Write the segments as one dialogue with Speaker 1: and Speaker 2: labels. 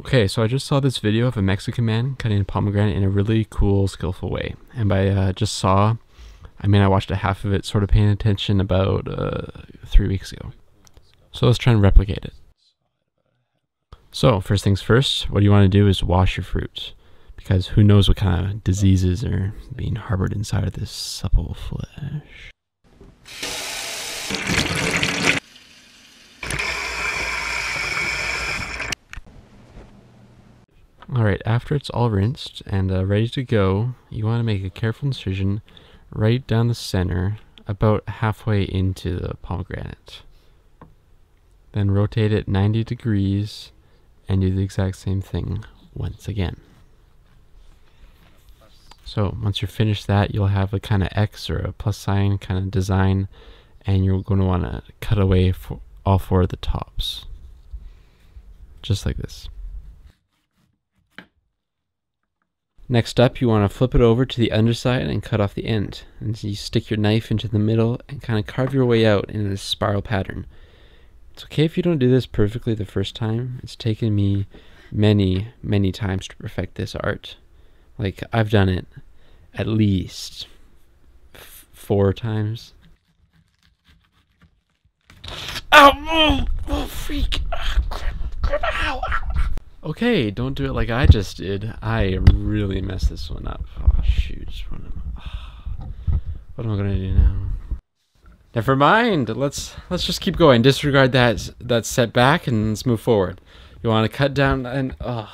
Speaker 1: Okay, so I just saw this video of a Mexican man cutting a pomegranate in a really cool, skillful way. And by uh, just saw, I mean I watched a half of it, sort of paying attention about uh, three weeks ago. So let's try and replicate it. So first things first, what you want to do is wash your fruit. Because who knows what kind of diseases are being harbored inside of this supple flesh. Alright, after it's all rinsed and uh, ready to go, you want to make a careful incision right down the center, about halfway into the pomegranate. Then rotate it 90 degrees and do the exact same thing once again. So once you're finished that, you'll have a kind of X or a plus sign kind of design, and you're going to want to cut away all four of the tops. Just like this. Next up, you want to flip it over to the underside and cut off the end. And so you stick your knife into the middle and kind of carve your way out in a spiral pattern. It's okay if you don't do this perfectly the first time. It's taken me many, many times to perfect this art. Like, I've done it at least four times. Ow! Oh, oh freak! Oh, crap, crap, ow, ow. Okay, don't do it like I just did. I really messed this one up. Oh, shoot. What am, I gonna do now? Never mind. Let's let's just keep going. Disregard that that setback and let's move forward. You want to cut down and oh,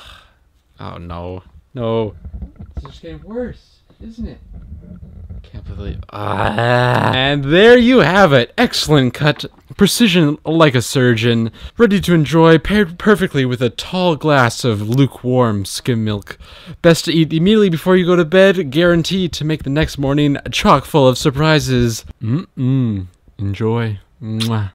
Speaker 1: oh no, no. It's just getting worse, isn't it? Can't believe. Ah. And there you have it. Excellent cut. Precision like a surgeon. Ready to enjoy, paired perfectly with a tall glass of lukewarm skim milk. Best to eat immediately before you go to bed. Guaranteed to make the next morning chock full of surprises. Mm-mm. Enjoy. Mwah.